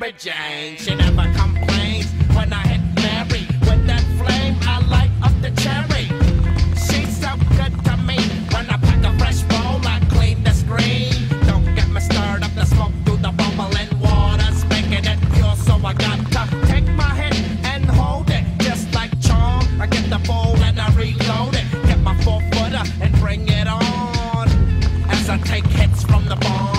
Mary Jane. She never complains when I hit Mary with that flame. I light up the cherry. She's so good to me when I pack a fresh bowl. I clean the screen. Don't get me stirred up the smoke through the bubbling waters, making it pure. So I got to take my hit and hold it just like charm. I get the bowl and I reload it. Get my four footer and bring it on as I take hits from the bong.